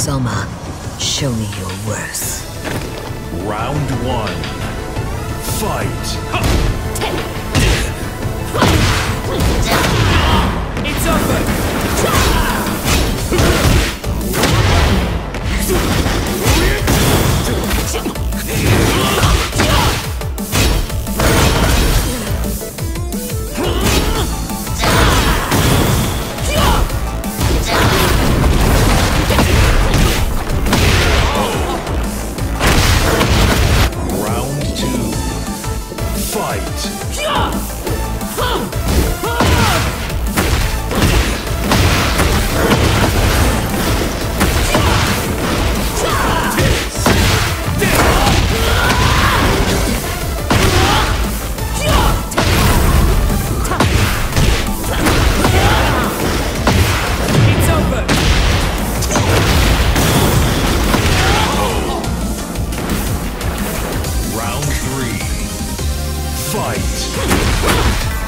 Kazama, show me your worth. Round one. Fight. It's over! Fight.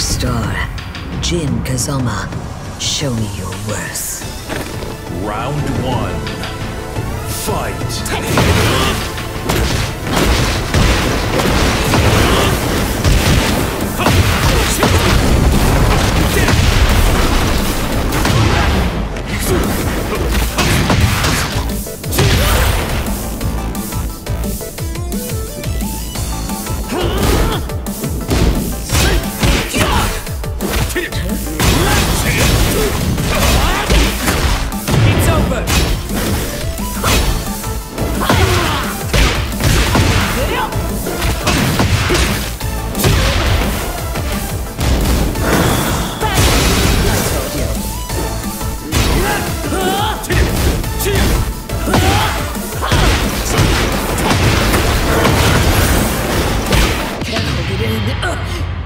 Star, Jin Kazama, show me your worth. Round one. Fight.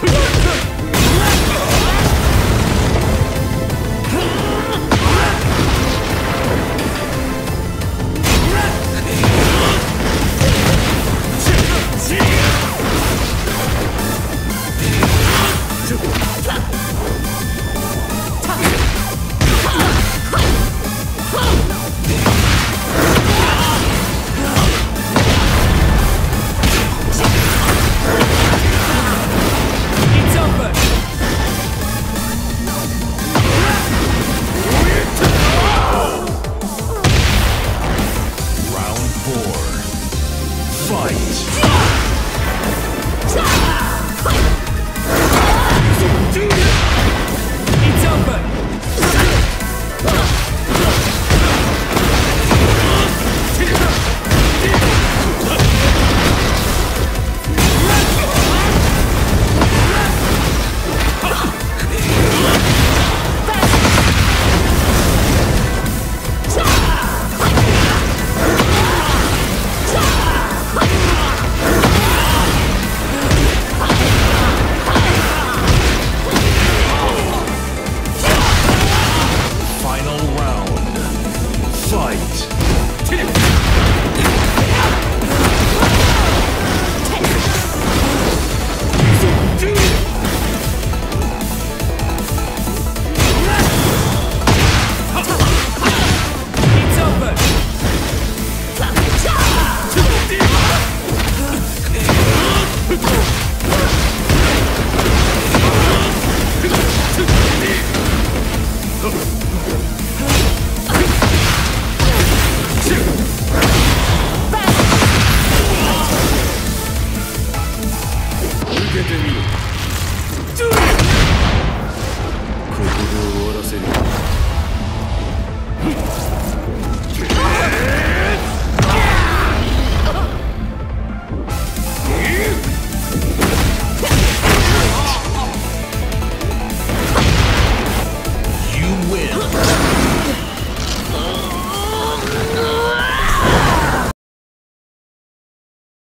Blood